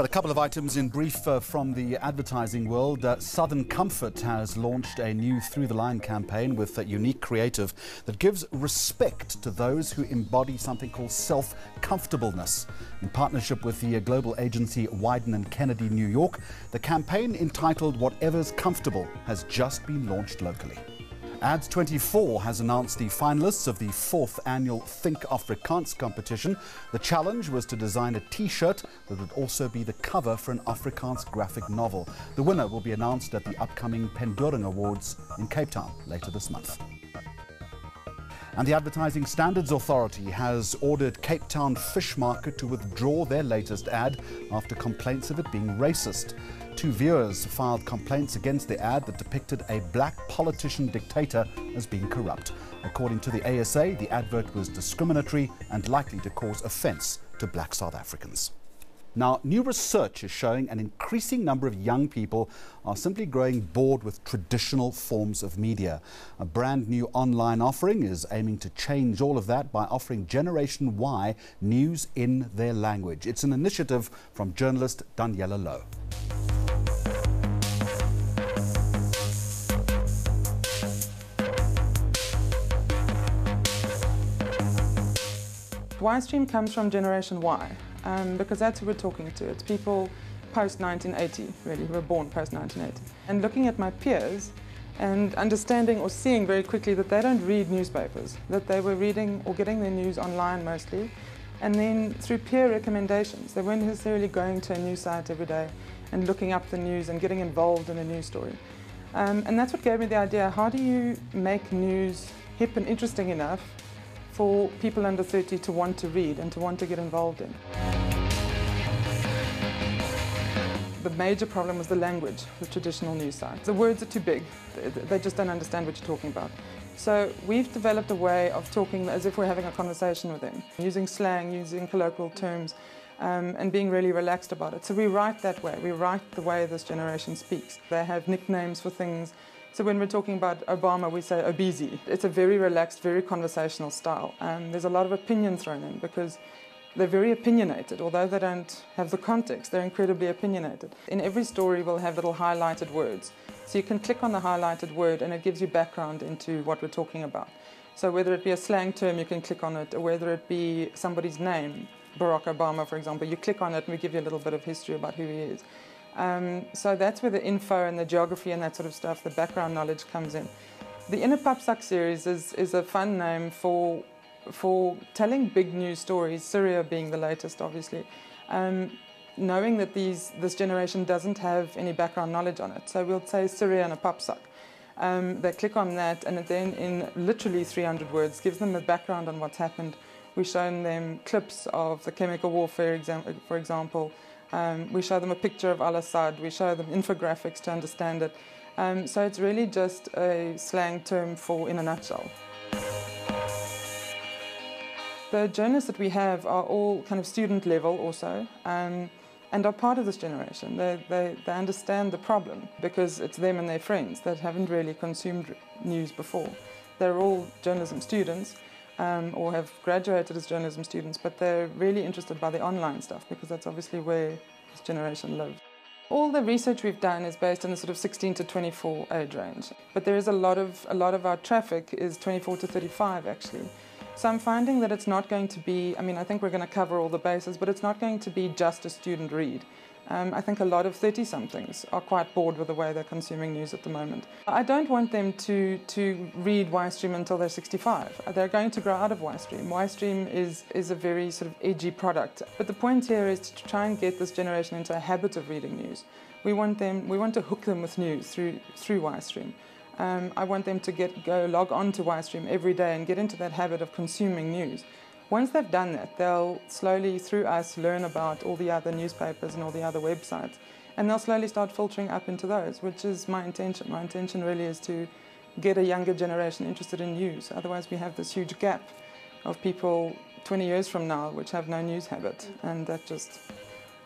right, a couple of items in brief uh, from the advertising world. Uh, Southern Comfort has launched a new Through the Line campaign with a unique creative that gives respect to those who embody something called self comfortableness. In partnership with the uh, global agency Wieden and Kennedy New York, the campaign entitled Whatever's Comfortable has just been launched locally. Ads 24 has announced the finalists of the fourth annual Think Afrikaans competition. The challenge was to design a t-shirt that would also be the cover for an Afrikaans graphic novel. The winner will be announced at the upcoming Pendoring Awards in Cape Town later this month. And the Advertising Standards Authority has ordered Cape Town Fish Market to withdraw their latest ad after complaints of it being racist. Two viewers filed complaints against the ad that depicted a black politician dictator as being corrupt. According to the ASA, the advert was discriminatory and likely to cause offence to black South Africans. Now, new research is showing an increasing number of young people are simply growing bored with traditional forms of media. A brand new online offering is aiming to change all of that by offering Generation Y news in their language. It's an initiative from journalist Daniela Lowe. Y-Stream comes from Generation Y um, because that's who we're talking to. It's people post 1980, really, who were born post 1980. And looking at my peers and understanding or seeing very quickly that they don't read newspapers, that they were reading or getting their news online mostly, and then through peer recommendations. They weren't necessarily going to a news site every day and looking up the news and getting involved in a news story. Um, and that's what gave me the idea, how do you make news hip and interesting enough for people under 30 to want to read and to want to get involved in. The major problem was the language of traditional news sites. The words are too big. They just don't understand what you're talking about. So we've developed a way of talking as if we're having a conversation with them, using slang, using colloquial terms, um, and being really relaxed about it. So we write that way. We write the way this generation speaks. They have nicknames for things so when we're talking about Obama, we say Obizi. It's a very relaxed, very conversational style. And there's a lot of opinion thrown in because they're very opinionated. Although they don't have the context, they're incredibly opinionated. In every story, we'll have little highlighted words. So you can click on the highlighted word and it gives you background into what we're talking about. So whether it be a slang term, you can click on it, or whether it be somebody's name, Barack Obama, for example, you click on it and we give you a little bit of history about who he is. Um, so that's where the info and the geography and that sort of stuff, the background knowledge comes in. The In a Papsak series is, is a fun name for, for telling big news stories, Syria being the latest, obviously. Um, knowing that these, this generation doesn't have any background knowledge on it. So we'll say Syria and a Papsak. Um, they click on that, and then in literally 300 words gives them a background on what's happened. We've shown them clips of the chemical warfare, for example, um, we show them a picture of Al Assad, we show them infographics to understand it. Um, so it's really just a slang term for in a nutshell. The journalists that we have are all kind of student level also. Um, and are part of this generation. They, they, they understand the problem because it's them and their friends that haven't really consumed news before. They're all journalism students, um, or have graduated as journalism students, but they're really interested by the online stuff because that's obviously where this generation lives. All the research we've done is based on the sort of 16 to 24 age range, but there is a lot of a lot of our traffic is 24 to 35 actually. So I'm finding that it's not going to be. I mean, I think we're going to cover all the bases, but it's not going to be just a student read. Um, I think a lot of 30 somethings are quite bored with the way they're consuming news at the moment. I don't want them to, to read Y-Stream until they're 65. They're going to grow out of Y-Stream. Y-Stream is, is a very sort of edgy product. But the point here is to try and get this generation into a habit of reading news. We want, them, we want to hook them with news through, through Y-Stream. Um, I want them to get, go log on to Y-Stream every day and get into that habit of consuming news. Once they've done that, they'll slowly, through us, learn about all the other newspapers and all the other websites. And they'll slowly start filtering up into those, which is my intention. My intention really is to get a younger generation interested in news. Otherwise, we have this huge gap of people 20 years from now which have no news habit. And that just,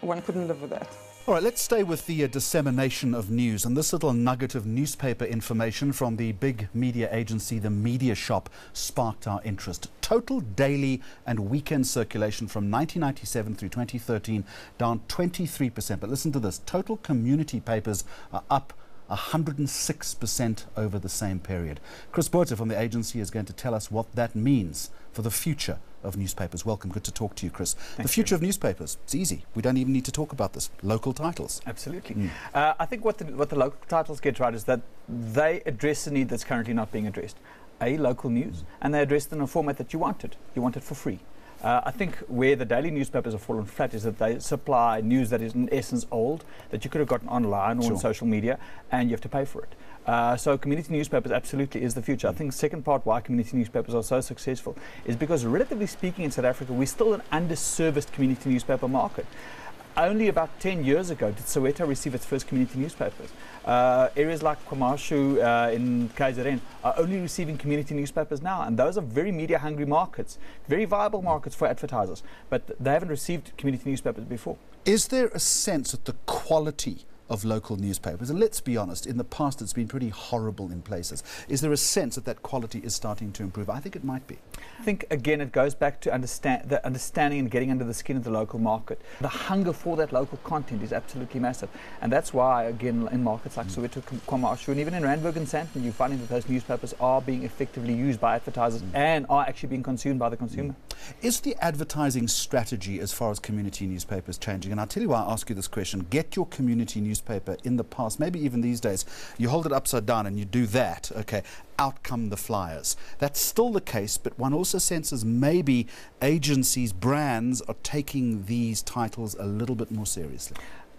one couldn't live with that. All right, let's stay with the uh, dissemination of news. And this little nugget of newspaper information from the big media agency, the MediaShop, sparked our interest. Total daily and weekend circulation from 1997 through 2013 down 23%. But listen to this total community papers are up 106% over the same period. Chris Botha from the agency is going to tell us what that means for the future of newspapers. Welcome. Good to talk to you, Chris. Thank the future you. of newspapers. It's easy. We don't even need to talk about this. Local titles. Absolutely. Mm. Uh, I think what the, what the local titles get right is that they address a need that's currently not being addressed. A, local news, Mm. and they address it in a format that you wanted. You want it for free. Uh, I think where the daily newspapers have fallen flat is that they supply news that is in essence old, that you could have gotten online or Sure. on social media, and you have to pay for it. Uh, so community newspapers absolutely is the future. I think second part why community newspapers are so successful is because relatively speaking in South Africa, we're still an underserviced community newspaper market. Only about 10 years ago did Soweto receive its first community newspapers. Uh, areas like KwaMashu uh, in KZN are only receiving community newspapers now, and those are very media hungry markets, very viable markets for advertisers, but they haven't received community newspapers before. Is there a sense that the quality of local newspapers, and let's be honest, in the past it's been pretty horrible in places, is there a sense that that quality is starting to improve? I think it might be. I think again it goes back to understand the understanding and getting under the skin of the local market. The hunger for that local content is absolutely massive, and that's why again in markets like mm. Soweto, KwaMashu, and even in Randburg and Sandton, you're finding that those newspapers are being effectively used by advertisers mm. and are actually being consumed by the consumer. Mm. Is the advertising strategy as far as community newspapers changing? And I'll tell you why I ask you this question. Get your community newspaper in the past, maybe even these days, you hold it upside down and you do that, okay, out come the flyers. That's still the case, but one also senses maybe agencies, brands are taking these titles a little bit more seriously.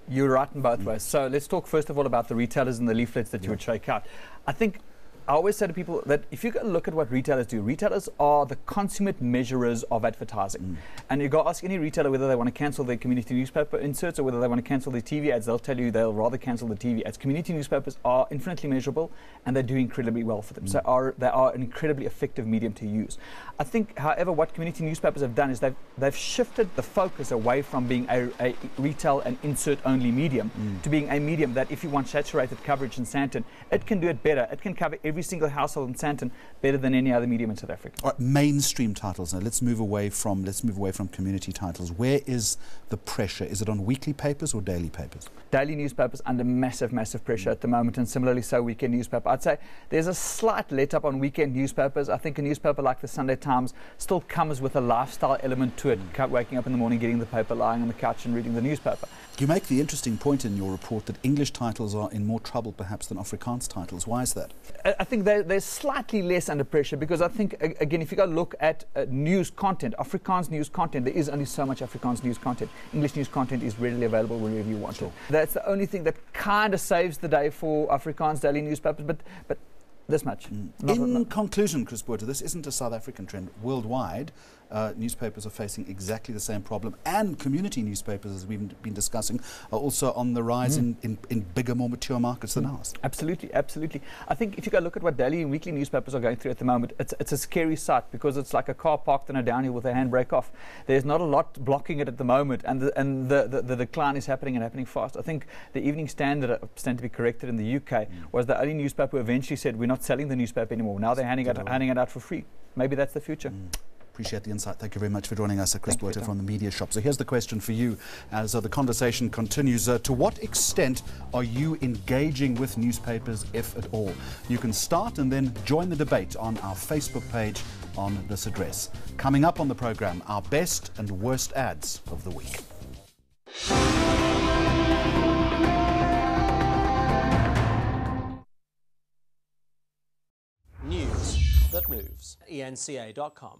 You're right in both mm. ways. So let's talk first of all about the retailers and the leaflets that you would shake out. I think I always say to people that if you go look at what retailers do, retailers are the consummate measurers of advertising. Mm. And you go ask any retailer whether they want to cancel their community newspaper inserts or whether they want to cancel their TV ads, they'll tell you they'll rather cancel the TV ads. Community newspapers are infinitely measurable and they do incredibly well for them. So mm. are, they are an incredibly effective medium to use. I think, however, what community newspapers have done is they've, they've shifted the focus away from being a, a retail and insert only medium mm. to being a medium that if you want saturated coverage in Sandton, it can do it better. It can cover every single household in Sandton better than any other medium in South Africa. All right, mainstream titles now. Let's move away from let's move away from community titles. Where is the pressure? Is it on weekly papers or daily papers? daily newspapers under massive, massive pressure at the moment, and similarly so weekend newspaper. I'd say there's a slight let up on weekend newspapers. I think a newspaper like the Sunday Times still comes with a lifestyle element to it. Ca- Waking up in the morning, getting the paper, lying on the couch, and reading the newspaper. You make the interesting point in your report that English titles are in more trouble perhaps than Afrikaans titles. Why is that? I think they're, they're slightly less under pressure because I think, again, if you go look at uh, news content, Afrikaans news content, there is only so much Afrikaans news content. English news content is readily available wherever you want Sure. it. That's the only thing that kind of saves the day for Afrikaans daily newspapers, but, but this much. Not- in conclusion, Chris Botha, this isn't a South African trend. Worldwide, uh, newspapers are facing exactly the same problem, and community newspapers, as we've been discussing, are also on the rise in, in, in bigger, more mature markets than ours. Absolutely, absolutely. I think if you go look at what daily and weekly newspapers are going through at the moment, it's, it's a scary sight because it's like a car parked on a downhill with a handbrake off. There's not a lot blocking it at the moment, and the, and the, the, the decline is happening and happening fast. I think the Evening Standard, uh, stand to be corrected in the UK, was the only newspaper who eventually said we're not selling the newspaper anymore. Now they're handing it, Did it well. handing it out for free. Maybe that's the future. Appreciate the insight. Thank you very much for joining us, Chris Thank you, Botha Tom. from the MediaShop. So here's the question for you as uh, the conversation continues. Uh, to what extent are you engaging with newspapers, if at all? You can start and then join the debate on our Facebook page on this address. Coming up on the program, our best and worst ads of the week. News that moves. enca.com.